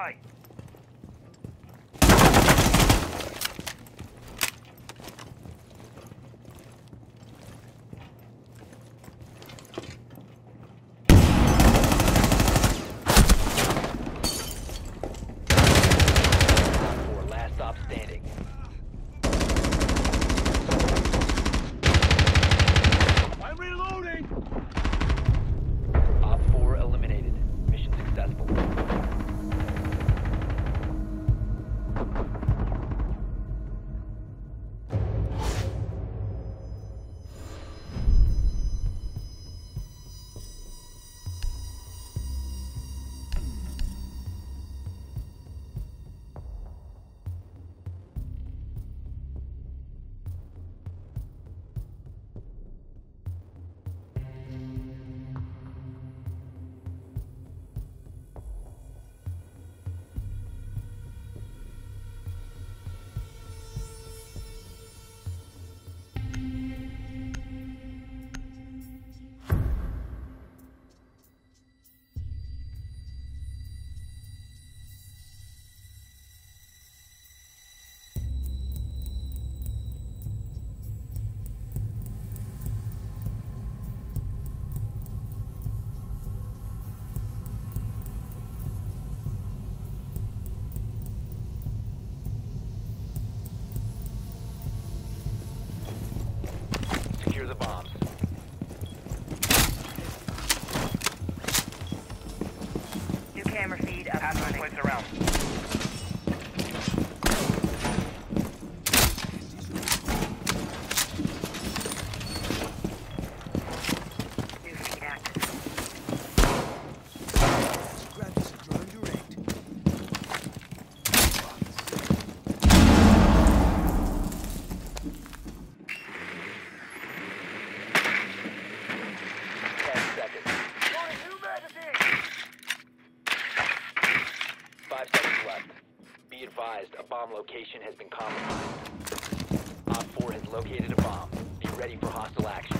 die! location has been compromised. Op 4 has located a bomb. Be ready for hostile action.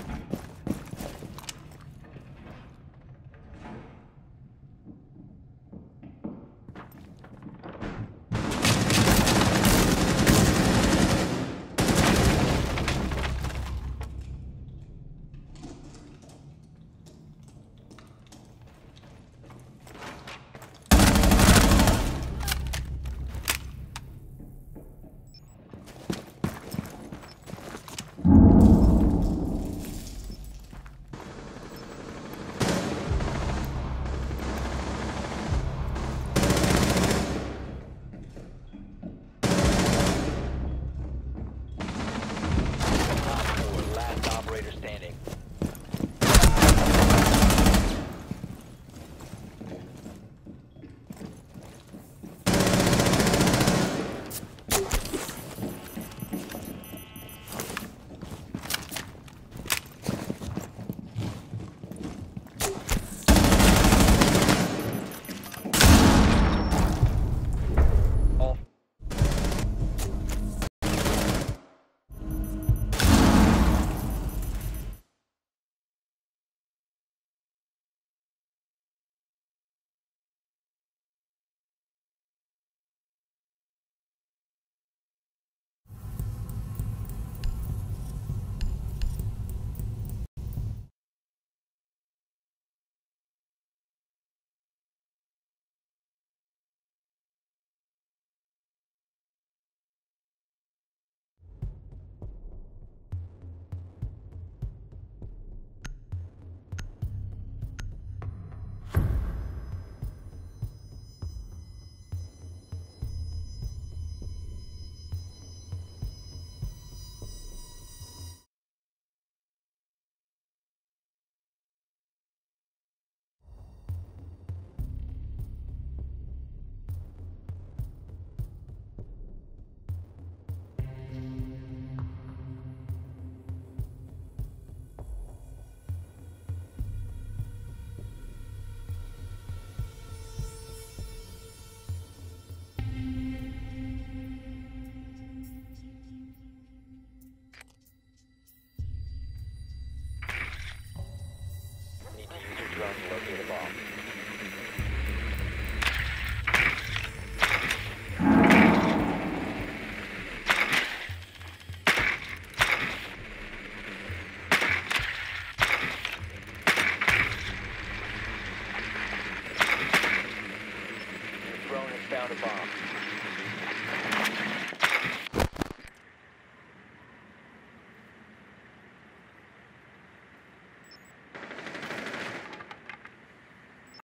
Found a bomb.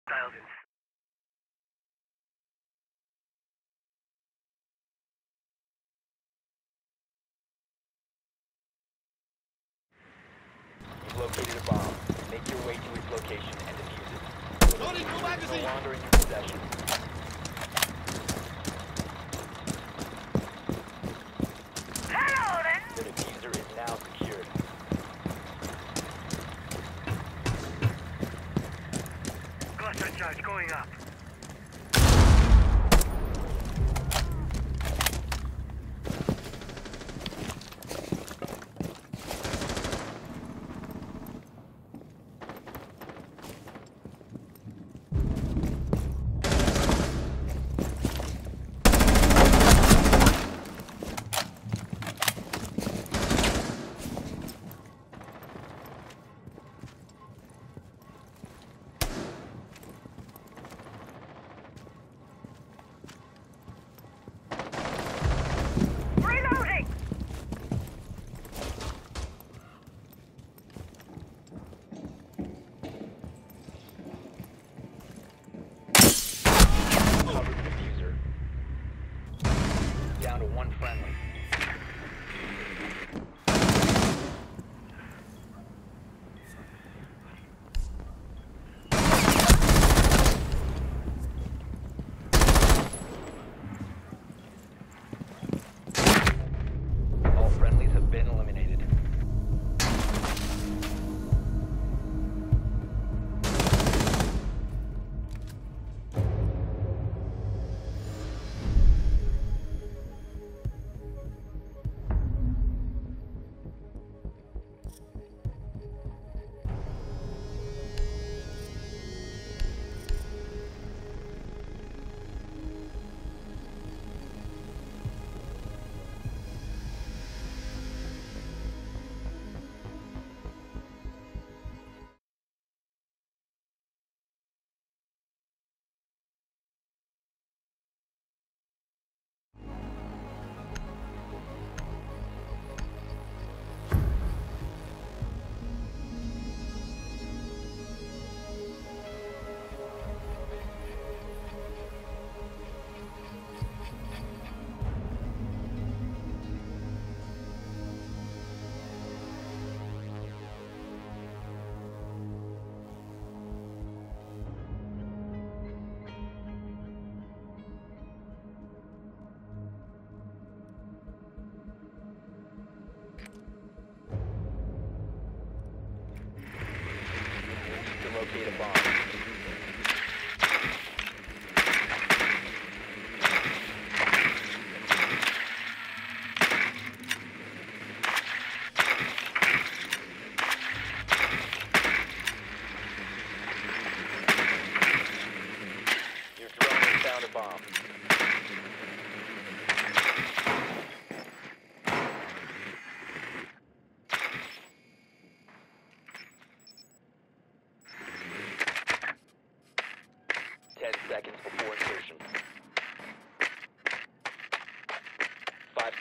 Dialed in. You've located a bomb. Make your way to its location and defuse it. The defuser is no longer in your possession.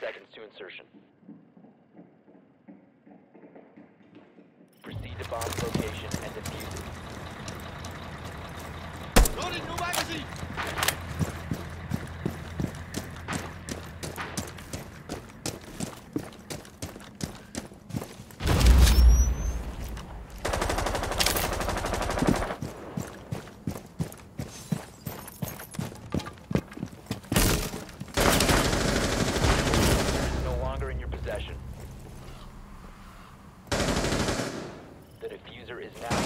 Seconds to insertion. Proceed to bomb location and defuse it. Loading new magazine! No longer in your possession. The defuser is now.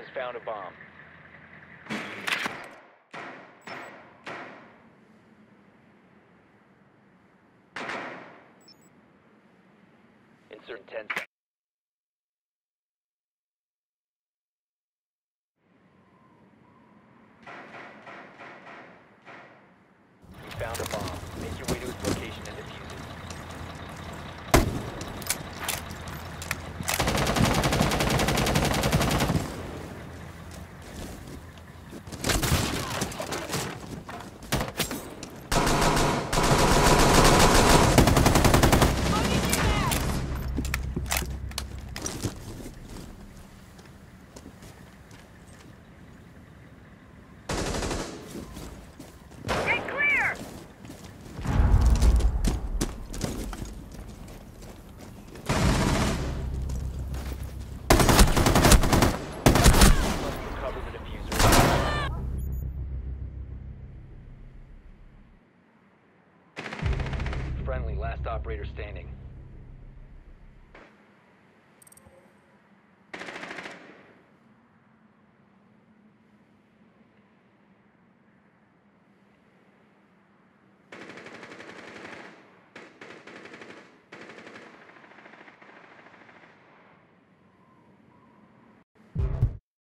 Has found a bomb. Insert 10 seconds. operator standing.